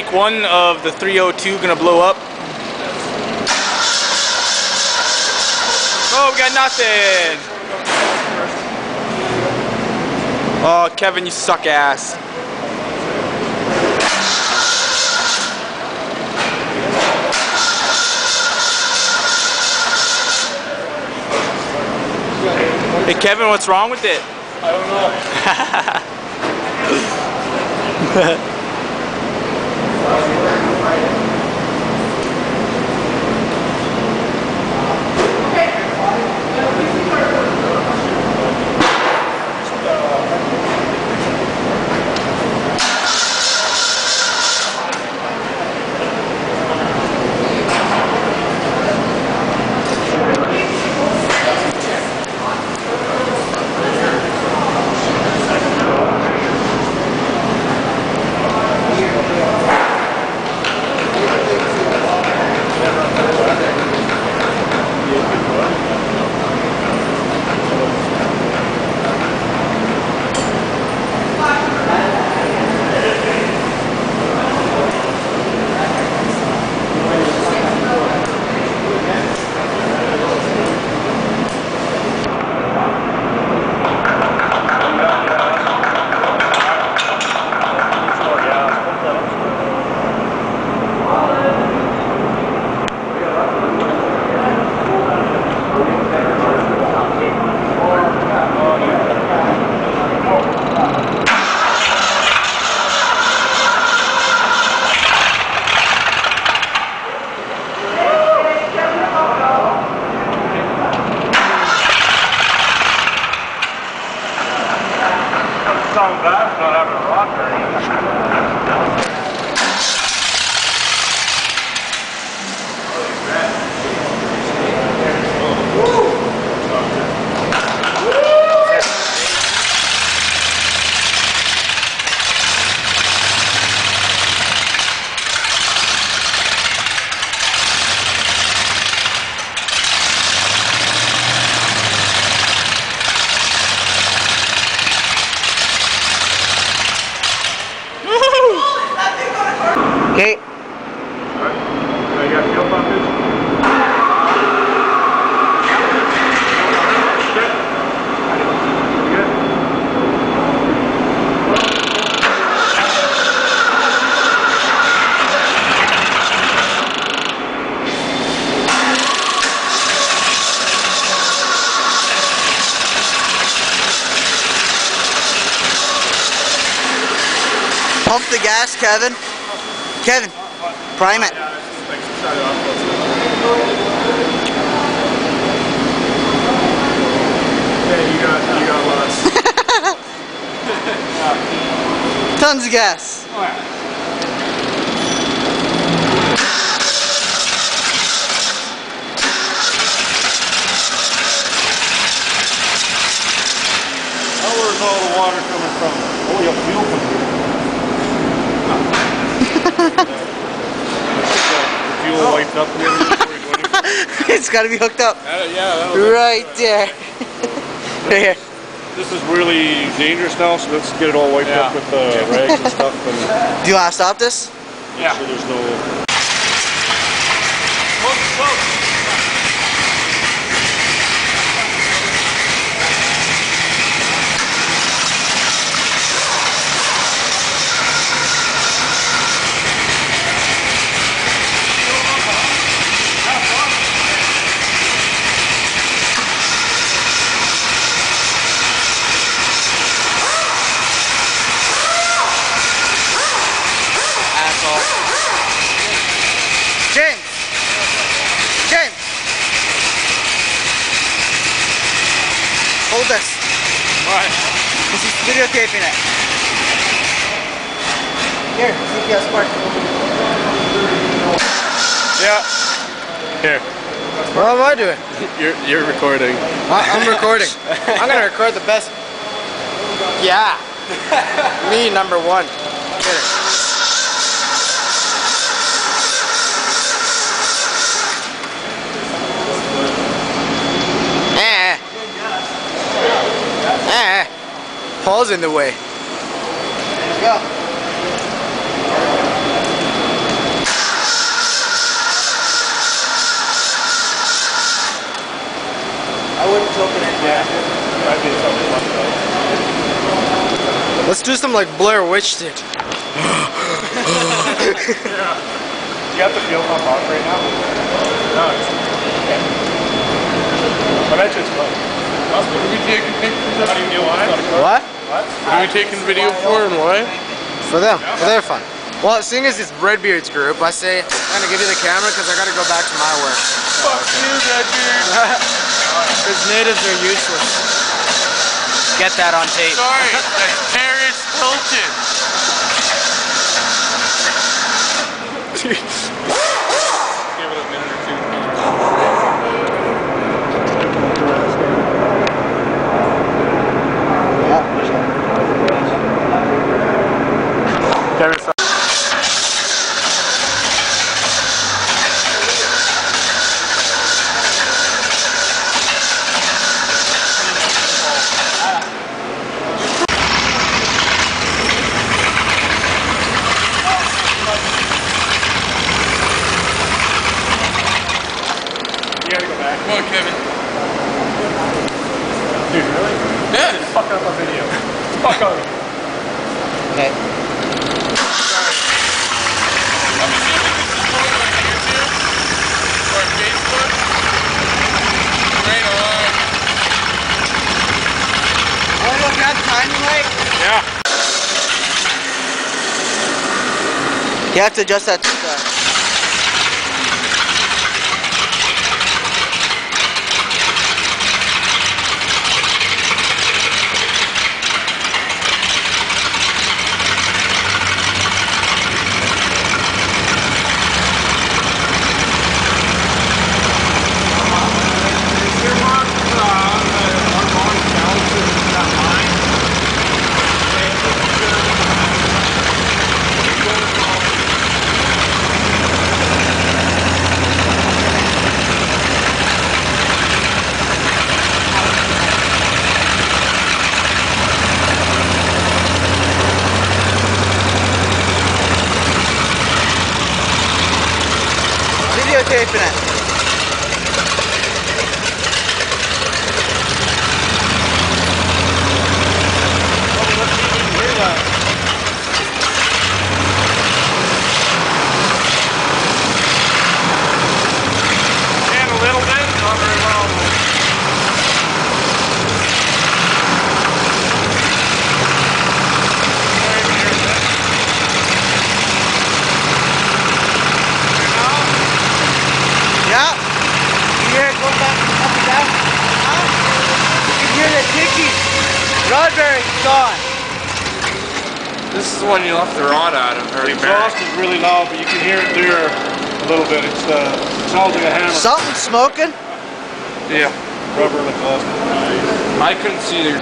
take one of the 302 gonna blow up? Oh, we got nothing. Oh, Kevin, you suck ass. Hey, Kevin, what's wrong with it? I don't know. Thank you. Bad for not having a rocker. Okay. Pump the gas, Kevin. Kevin, prime it. Thanks for shutting off. Okay, you got, you got lots. Tons of gas. Oh, Fuel wiped up and everything before you do it's got to be hooked up. That- Yeah. Right there. right here. This is really dangerous now, so let's get it all wiped up Yeah. with uh, rags and stuff and Do you want to stop this? make sure there's no... Asshole. Hold this. What? This is videotaping it. Here, see if you have spark. Yeah. Here, What am I doing? you're, you're recording. I, I'm recording. I'm gonna record the best. Yeah. Me number one. Paul's in the way. go. I wouldn't open it yeah. Let's do some like Blair Witch shit. Do you have to feel my off right now? No, okay. I bet you it's fun. What? What? Are we taking video for and why? For them, for their fun. Well, seeing as it's Redbeard's group, I say I'm gonna give you the camera because I gotta go back to my work. Fuck you, Redbeard. Because natives are useless. Get that on tape. Sorry, that's Paris Hilton. Give it a minute or two. Kevin, suck. Go. Come on, Kevin. Dude, really? Yes. Fuck up our video. Fuck on it. Okay. I'm assuming this is going on YouTube or Facebook. Right on. Oh, look, that tiny light. Yeah. You have to adjust that. Videotaping it. And a little bit, not very well. Yeah. You hear it going back up and down? Huh? You can hear the ticking. Rod bearing's gone. This is the one you left the rod out of. The exhaust is really loud, but you can hear it there a little bit. It's uh, sounds like a hammer. Something smoking? Yeah. Rubber in the exhaust. I couldn't see the